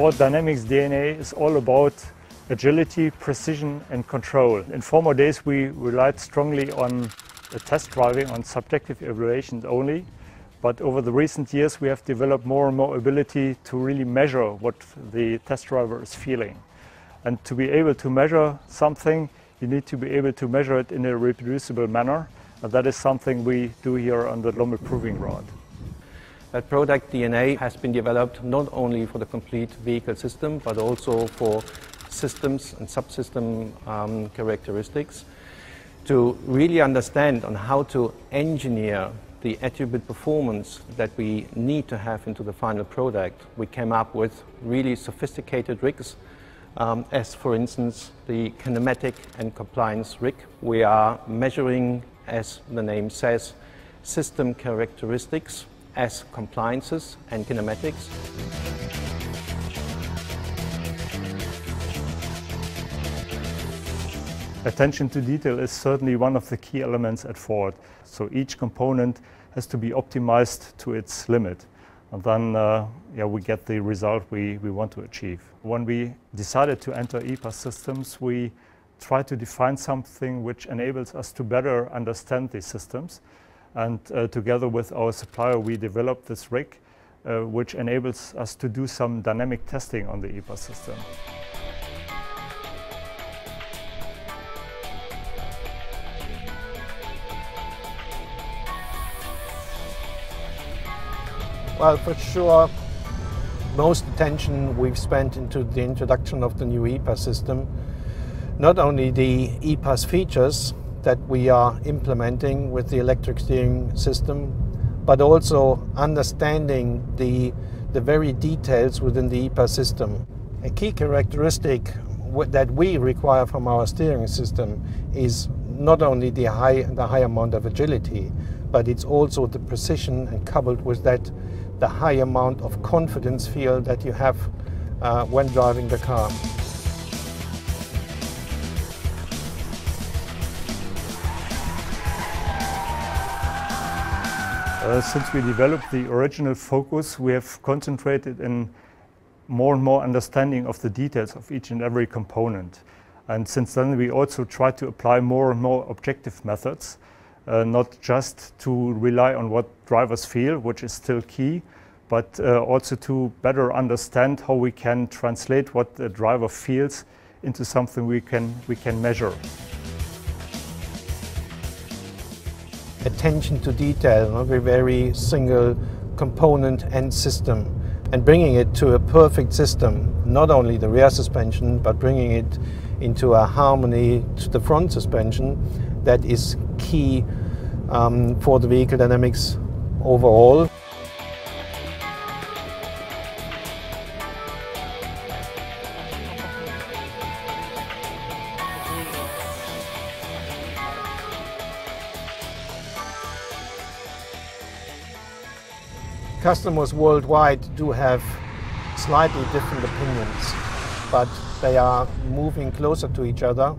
Ford Dynamics DNA is all about agility, precision and control. In former days we relied strongly on test driving, on subjective evaluations only. But over the recent years we have developed more and more ability to really measure what the test driver is feeling. And to be able to measure something, you need to be able to measure it in a reproducible manner. And that is something we do here on the Lommel Proving Ground. That product DNA has been developed not only for the complete vehicle system, but also for systems and subsystem um, characteristics to really understand on how to engineer the attribute performance that we need to have into the final product. We came up with really sophisticated rigs, um, as for instance the kinematic and compliance rig. We are measuring, as the name says, system characteristics as compliances and kinematics. Attention to detail is certainly one of the key elements at Ford. So each component has to be optimized to its limit. And then uh, yeah, we get the result we, we want to achieve. When we decided to enter EPAS systems, we tried to define something which enables us to better understand these systems. And uh, together with our supplier, we developed this rig, uh, which enables us to do some dynamic testing on the EPAS system. Well, for sure, most attention we've spent into the introduction of the new EPAS system. Not only the EPAS features that we are implementing with the electric steering system, but also understanding the, the very details within the EPAS system. A key characteristic that we require from our steering system is not only the high, the high amount of agility, but it's also the precision and coupled with that the high amount of confidence feel that you have uh, when driving the car. Uh, since we developed the original focus, we have concentrated in more and more understanding of the details of each and every component. And since then, we also try to apply more and more objective methods uh, not just to rely on what drivers feel, which is still key, but uh, also to better understand how we can translate what the driver feels into something we can, we can measure. Attention to detail, every very single component and system, and bringing it to a perfect system, not only the rear suspension, but bringing it into a harmony to the front suspension that is key um, for the vehicle dynamics overall. Customers worldwide do have slightly different opinions, but they are moving closer to each other.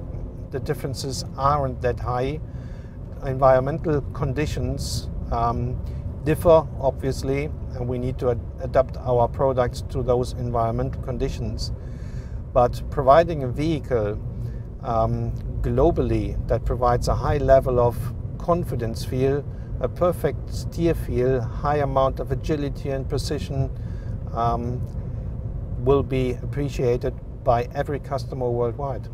The differences aren't that high environmental conditions um, differ, obviously, and we need to ad adapt our products to those environmental conditions. But providing a vehicle um, globally that provides a high level of confidence feel, a perfect steer feel, high amount of agility and precision um, will be appreciated by every customer worldwide.